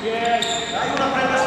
Miguel. Caiu